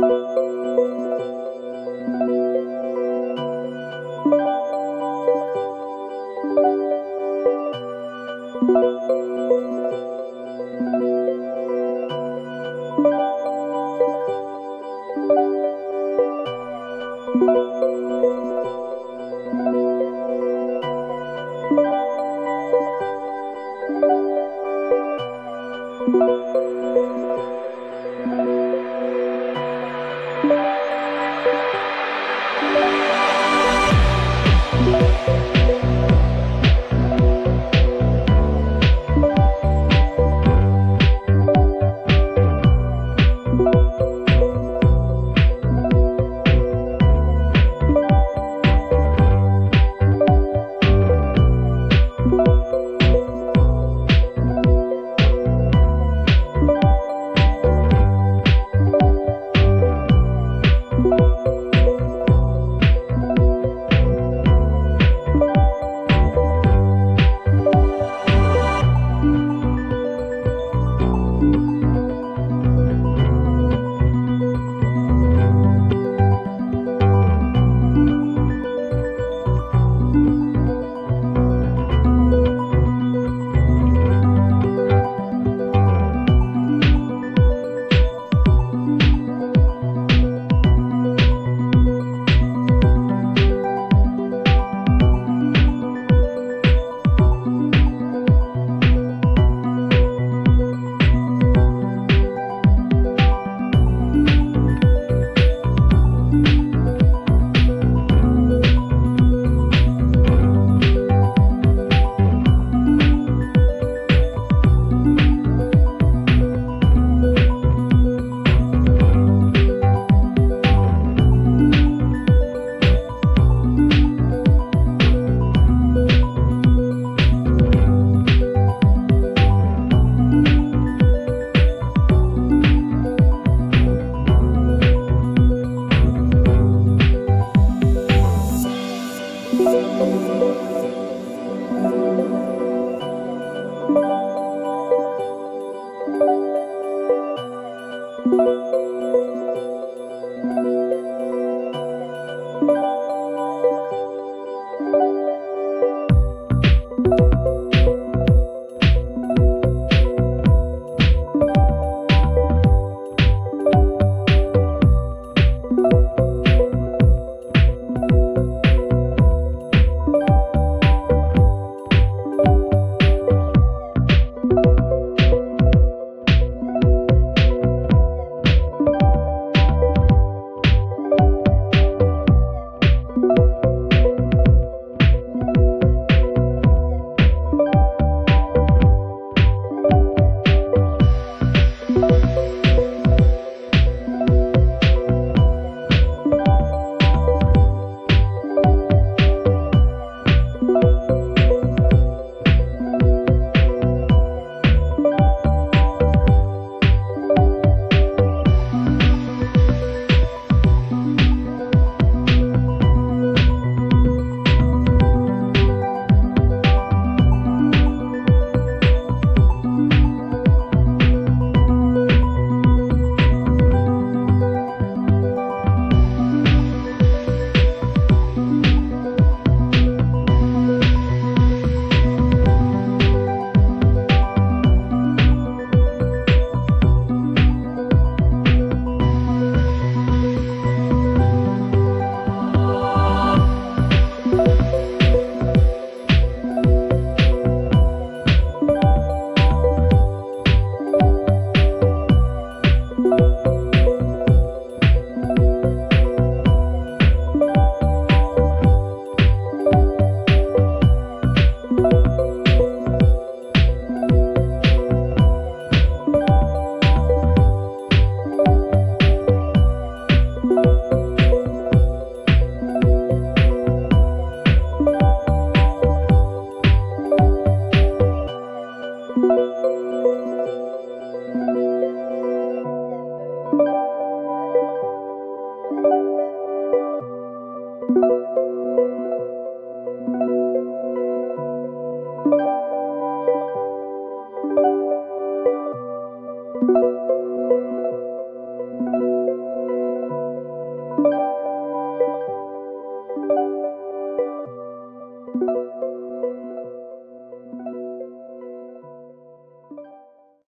thank you. you